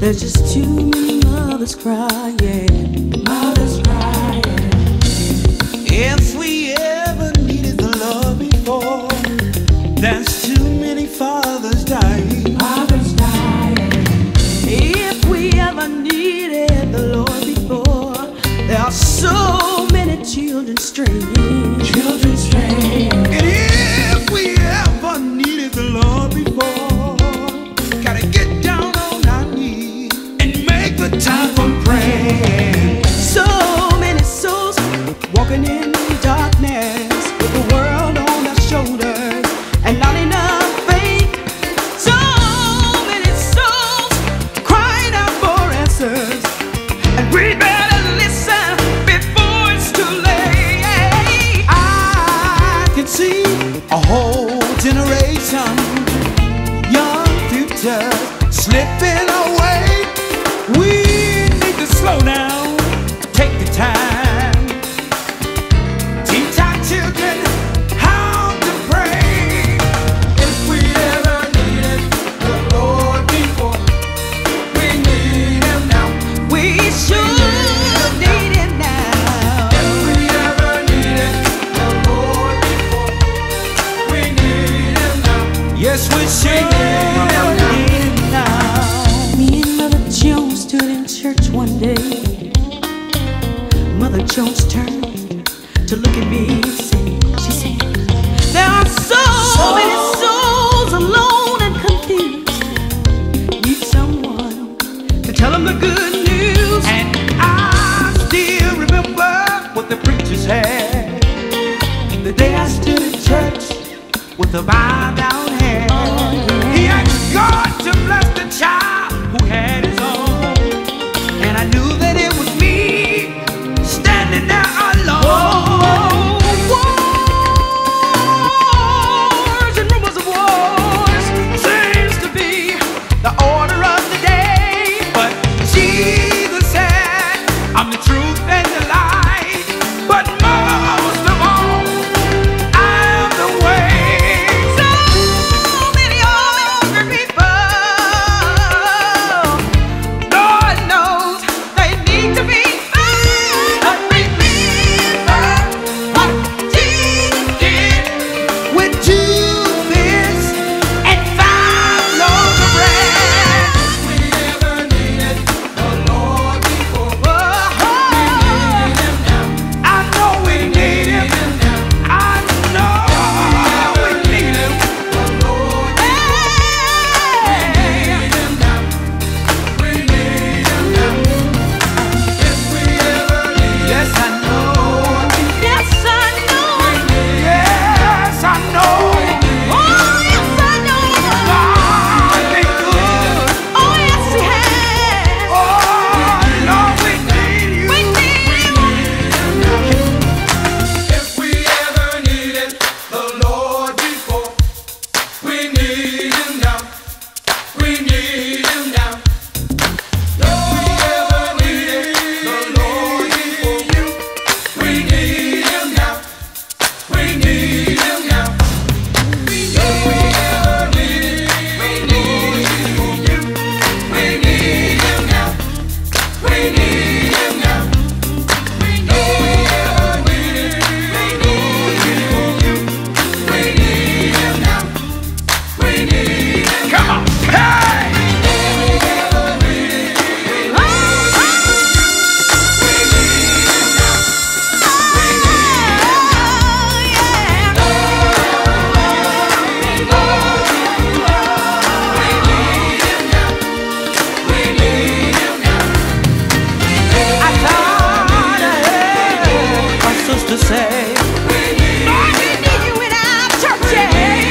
There's just too many mothers crying. time. to bye down. churches.